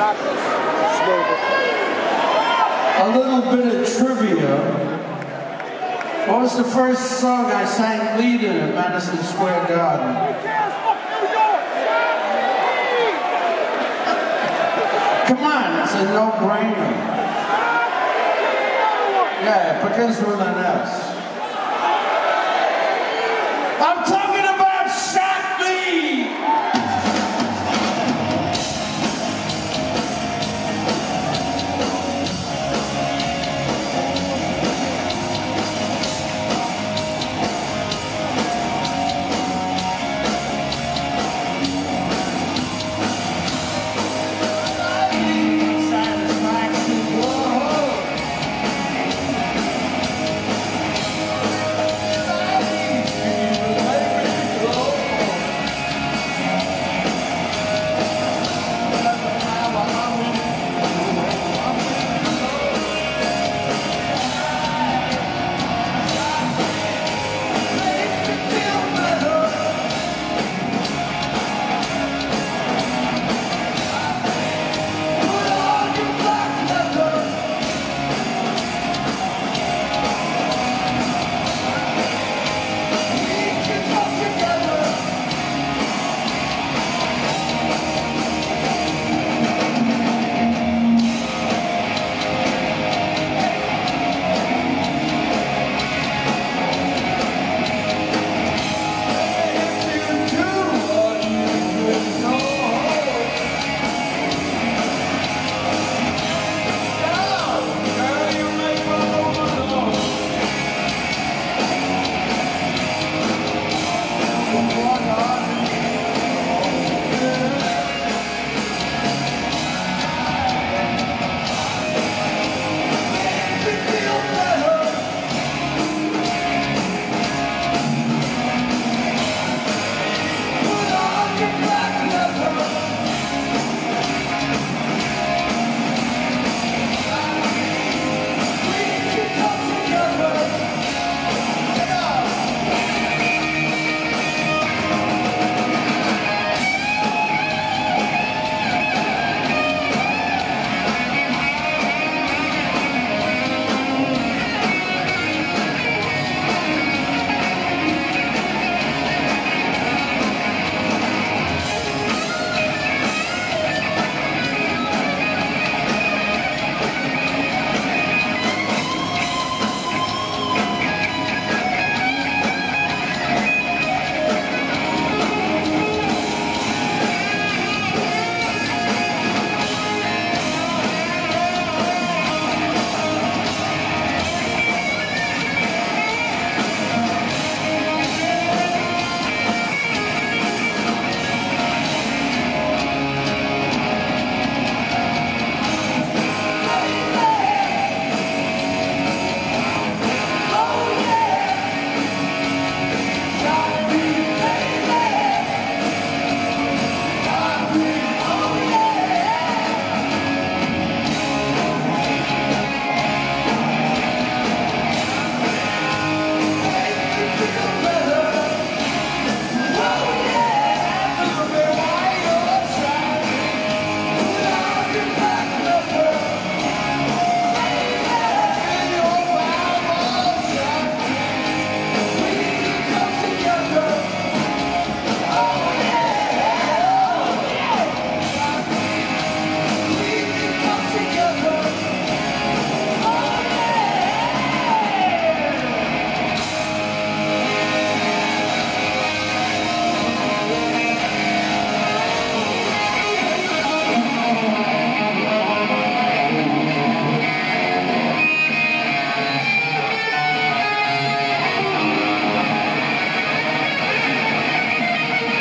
A little bit of trivia. What was the first song I sang lead in at Madison Square Garden? Come on, it's a no-brainer. Yeah, pick us with an S. Goodbye.